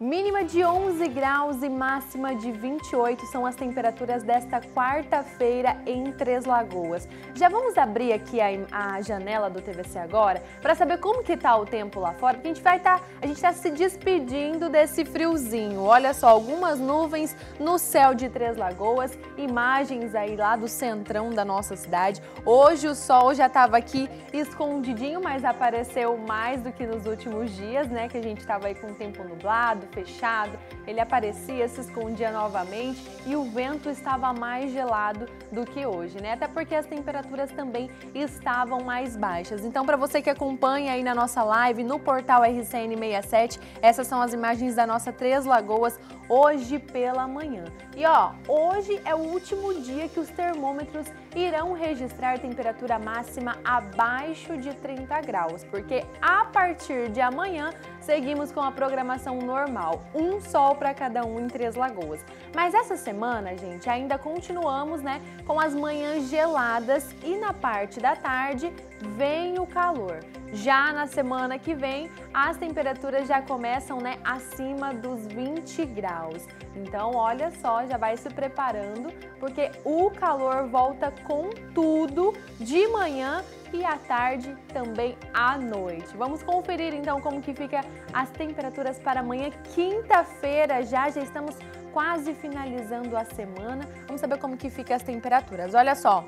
Mínima de 11 graus e máxima de 28 são as temperaturas desta quarta-feira em Três Lagoas. Já vamos abrir aqui a, a janela do TVC agora para saber como que tá o tempo lá fora, porque a gente vai estar, tá, a gente está se despedindo desse friozinho. Olha só, algumas nuvens no céu de Três Lagoas, imagens aí lá do centrão da nossa cidade. Hoje o sol já estava aqui escondidinho, mas apareceu mais do que nos últimos dias, né, que a gente estava aí com o tempo nublado, fechado, ele aparecia, se escondia novamente e o vento estava mais gelado do que hoje, né? Até porque as temperaturas também estavam mais baixas. Então, para você que acompanha aí na nossa live, no portal RCN 67, essas são as imagens da nossa Três Lagoas hoje pela manhã. E ó, hoje é o último dia que os termômetros irão registrar temperatura máxima abaixo de 30 graus, porque a partir de amanhã seguimos com a programação normal, um sol para cada um em Três Lagoas. Mas essa semana, gente, ainda continuamos, né, com as manhãs geladas e na parte da tarde vem o calor. Já na semana que vem, as temperaturas já começam, né, acima dos 20 graus. Então, olha só, já vai se preparando, porque o calor volta com tudo de manhã e à tarde também à noite. Vamos conferir então como que fica as temperaturas para amanhã, quinta-feira já, já estamos quase finalizando a semana. Vamos saber como que fica as temperaturas. Olha só,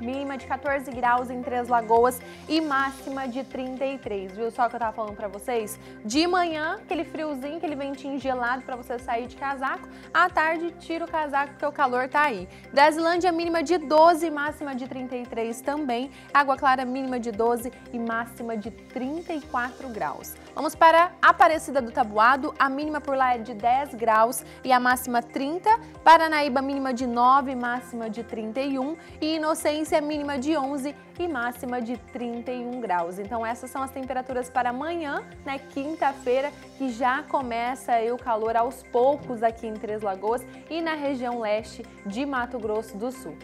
mínima de 14 graus em Três Lagoas e máxima de 33, viu só que eu tava falando pra vocês? De manhã, aquele friozinho, aquele ventinho gelado pra você sair de casaco, à tarde tira o casaco porque o calor tá aí. Brasilândia mínima de 12, máxima de 33 também, Água Clara mínima de 12 e máxima de 34 graus. Vamos para Aparecida do Tabuado, a mínima por lá é de 10 graus e a máxima 30, Paranaíba mínima de 9, máxima de 31 e Inocência Potência mínima de 11 e máxima de 31 graus. Então essas são as temperaturas para amanhã, né, quinta-feira, que já começa o calor aos poucos aqui em Três Lagoas e na região leste de Mato Grosso do Sul.